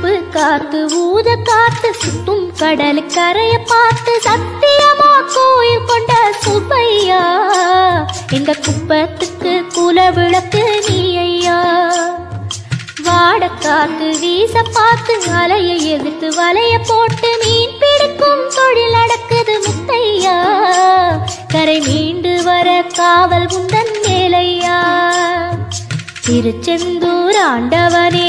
உப்பு காத்து ஊத காத்து சுத்தும் கடல் கரைய பார்த்து சத்தியமா கோயில் கொண்ட சுப்பையா? எங்க குப்பத்துக்கு குல விளக்கு நீ ஐயா வாட காத்து வீச பார்த்து அலைய எதிர்த்து வலைய போட்டு மீன் பிடிக்கும் தொழில் அடக்குது முத்தையா? கரை மீண்டு வர காவல் உந்தன் மேலையா? திருச்செந்தூர் ஆண்டவனே